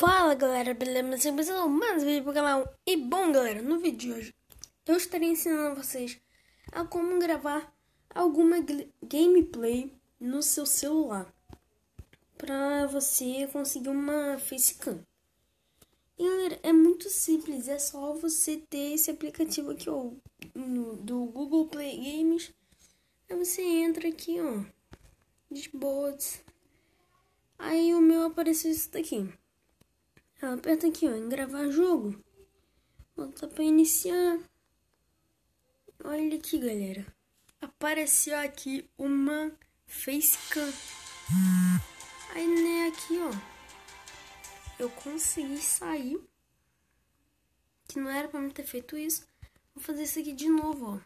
Fala galera, beleza? Mas eu mais um vídeo pro canal. E bom galera, no vídeo de hoje eu estarei ensinando vocês a como gravar alguma gameplay no seu celular para você conseguir uma facecam. E galera, é muito simples, é só você ter esse aplicativo aqui ó, do Google Play Games. Aí você entra aqui ó, de bots. Aí o meu apareceu isso daqui. Aperta aqui, ó, em gravar jogo. Volta para iniciar. Olha aqui, galera. Apareceu aqui uma facecam. Aí, né, aqui, ó. Eu consegui sair. Que não era para mim ter feito isso. Vou fazer isso aqui de novo, ó.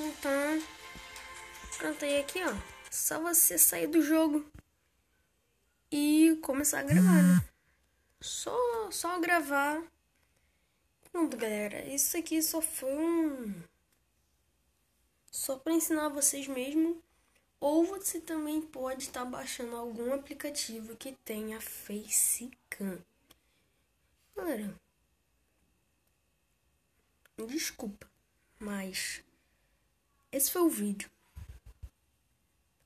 Então, pronto, aí aqui, ó. Só você sair do jogo e começar a gravar, né? Só, só gravar. Pronto, galera. Isso aqui só foi um. Só para ensinar vocês mesmo. Ou você também pode estar tá baixando algum aplicativo que tenha Facecam. Galera. Desculpa, mas esse foi o vídeo.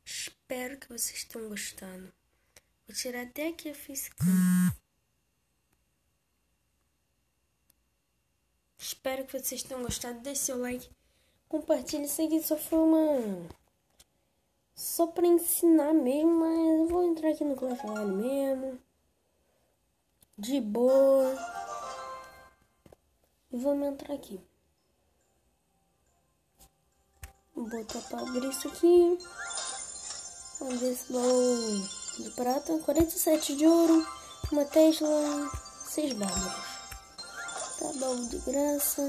Espero que vocês tenham gostado. Vou tirar até aqui a Facecam. Espero que vocês tenham gostado. Deixe seu like. Compartilhe. Isso aqui só foi uma. Só pra ensinar mesmo, mas eu vou entrar aqui no Clash Royale mesmo. De boa. E vamos entrar aqui. Vou botar pra abrir isso aqui. Vamos ver se baú de prata. 47 de ouro. Uma Tesla. 6 bárbaros. Baú de graça.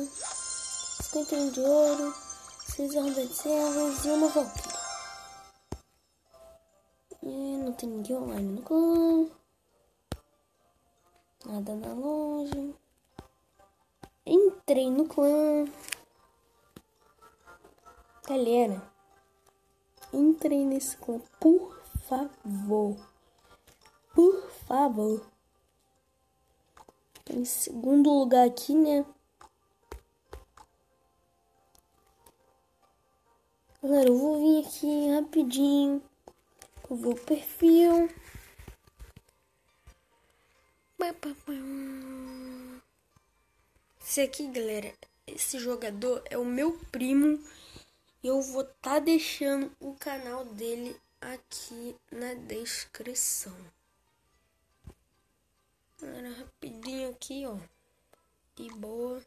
51 de ouro. 6 hordas de servas e uma valkyrie. E não tem ninguém online no clã. Nada na loja. Entrei no clã. Galera, entrei nesse clã, por favor. Por favor em segundo lugar aqui, né? Galera, eu vou vir aqui rapidinho. Vou ver o perfil. Esse aqui, galera, esse jogador é o meu primo. Eu vou tá deixando o canal dele aqui na descrição. Era rapidinho aqui, ó. De boa.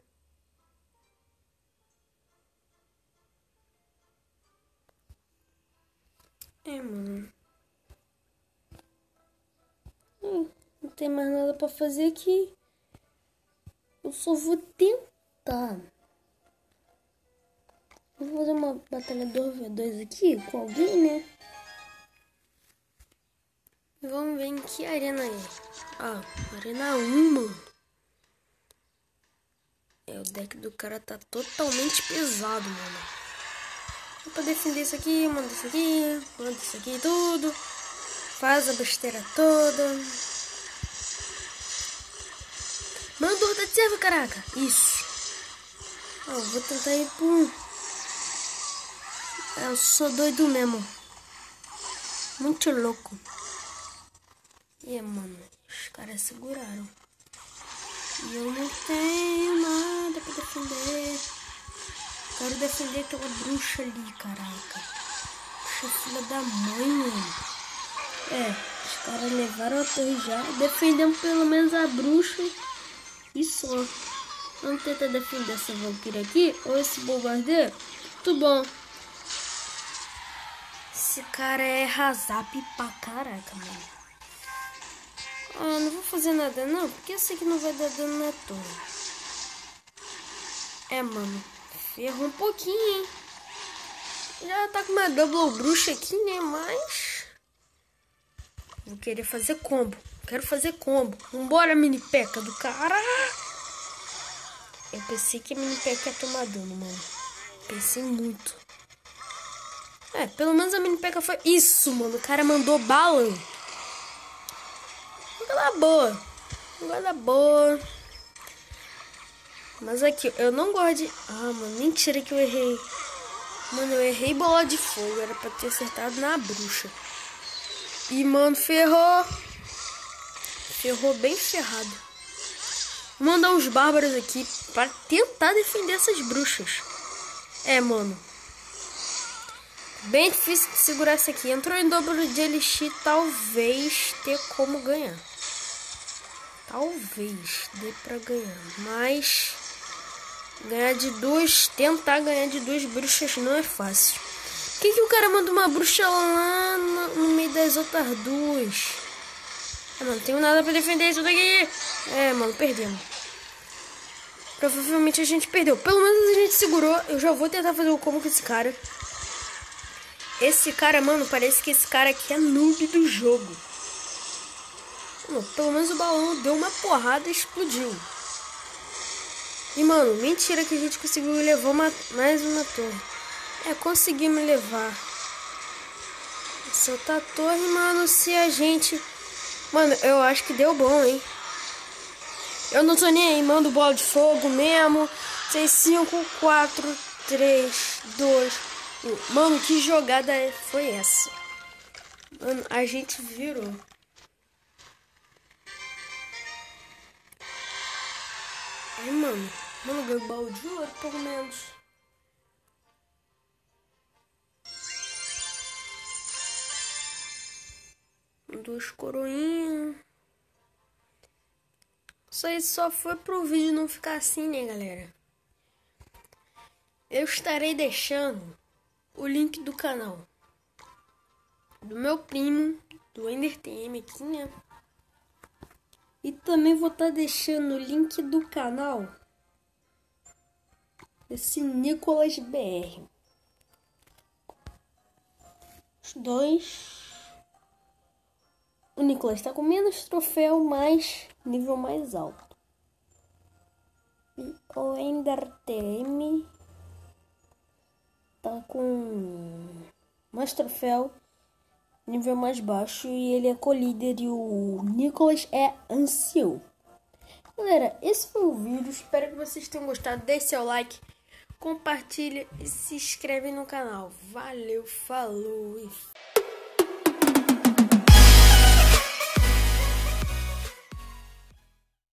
É, mano. Hum, não tem mais nada pra fazer aqui. Eu só vou tentar. Vou fazer uma batalha 2v2 aqui com alguém, né? Vamos ver em que arena é. Ah, Arena 1, mano. É, o deck do cara tá totalmente pesado, mano. Dá pra defender isso aqui, manda isso aqui, manda isso aqui tudo. Faz a besteira toda. Manda de serva, caraca. Isso. Ó, vou tentar ir pro... Eu sou doido mesmo. Muito louco. E, mano, os caras seguraram. E eu não tenho nada pra defender. Quero defender aquela bruxa ali, caraca. Bruxa filha da mãe, mano. É, os caras levaram a torre já. Defendemos pelo menos a bruxa. E só. Vamos tentar defender essa Valkyrie aqui. Ou esse bombardeiro. Tudo bom. Esse cara é razap pra caraca, mano. Ah, não vou fazer nada não, porque eu sei que não vai dar dano na torre. É, mano. Ferrou um pouquinho, hein? Já tá com uma double bruxa aqui, né? Mas... Vou querer fazer combo. Quero fazer combo. Vambora, mini peca do cara. Eu pensei que a mini peca ia tomar dano, mano. Pensei muito. É, pelo menos a mini peca foi... Isso, mano. O cara mandou bala. Jogada boa. Jogada boa. Mas aqui, eu não gosto de... Ah, mano, mentira que eu errei. Mano, eu errei bola de fogo. Era pra ter acertado na bruxa. E, mano, ferrou. Ferrou bem ferrado. Vou mandar uns bárbaros aqui para tentar defender essas bruxas. É, mano. Bem difícil de segurar essa aqui. Entrou em dobro de elixir, talvez ter como ganhar. Talvez dê pra ganhar. Mas ganhar de duas, tentar ganhar de duas bruxas não é fácil. Que, que o cara manda uma bruxa lá no, no meio das outras duas? Ah, não tenho nada pra defender isso daqui. É, mano, perdemos. Provavelmente a gente perdeu. Pelo menos a gente segurou. Eu já vou tentar fazer o combo com esse cara. Esse cara, mano, parece que esse cara aqui é noob do jogo. Pelo menos o balão deu uma porrada e explodiu. E, mano, mentira que a gente conseguiu levar uma, mais uma torre. É, conseguimos levar. Soltar a torre, mano, se a gente... Mano, eu acho que deu bom, hein? Eu não tô nem aí, mando bola de fogo mesmo. 6, 5, 4, 3, 2, 1. Mano, que jogada foi essa? Mano, a gente virou. Ai, mano. Mano, ganhou baú de ouro, pelo menos. Duas coroinhas. Isso aí só foi pro vídeo não ficar assim, né, galera? Eu estarei deixando o link do canal do meu primo, do EnderTM aqui, né? E também vou estar tá deixando o link do canal desse Nicolas BR. Os dois. O Nicolas está com menos troféu, mas nível mais alto. E o Ender TM tá com mais troféu, nível mais baixo e ele é co-líder e o Nicholas é ancião. Galera, esse foi o vídeo, espero que vocês tenham gostado, deixe seu like, compartilha e se inscreve no canal. Valeu, falou!